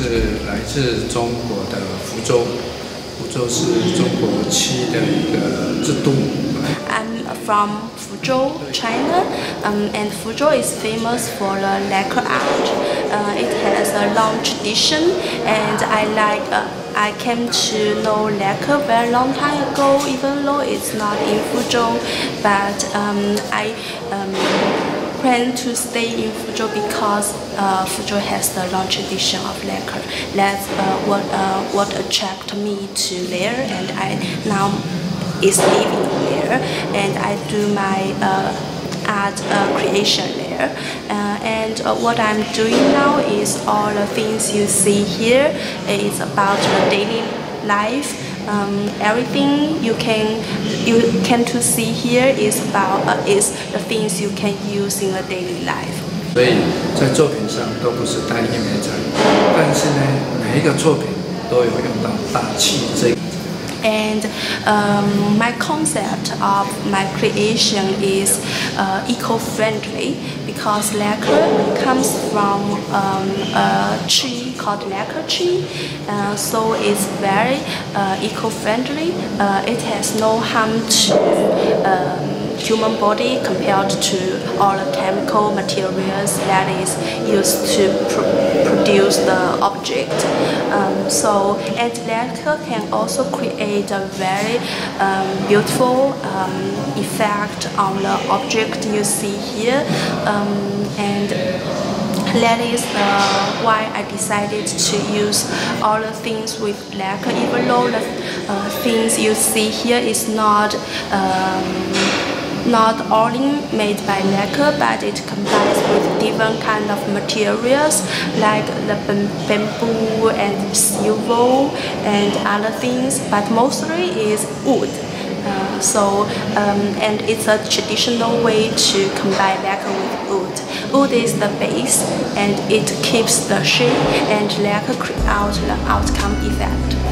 是来自中国的福州，福州是中国漆的一个之都。I'm from Fuzhou, China, um, and Fuzhou is famous for the lacquer art. Uh, it has a long tradition, and I like. Uh, I came to know lacquer very long time ago, even though it's not in Fuzhou, but um, I. Um, plan to stay in Fuzhou because uh, Fuzhou has the long tradition of lacquer. That's uh, what uh, what attracted me to there, and I now is living there, and I do my uh, art uh, creation there. Uh, and what I'm doing now is all the things you see here is about the daily life, um, everything you can you can to see here is about uh, is the things you can use in a daily life. 所以在作品上都不是单一媒材，但是呢，每一个作品都有用到大漆这个。And um, my concept of my creation is uh, eco-friendly because lacquer comes from um, a tree called lacquer tree, uh, so it's very uh, eco-friendly. Uh, it has no harm to um, human body compared to all the chemical materials that is used to pr produce the object. Um, so lacquer can also create a very um, beautiful um, effect on the object you see here um, and that is uh, why I decided to use all the things with lacquer even though the uh, things you see here is not um, not only made by lacquer, but it combines with different kind of materials like the bamboo and silver and other things, but mostly is wood. Uh, so, um, and it's a traditional way to combine lacquer with wood. Wood is the base and it keeps the shape and lacquer creates the outcome effect.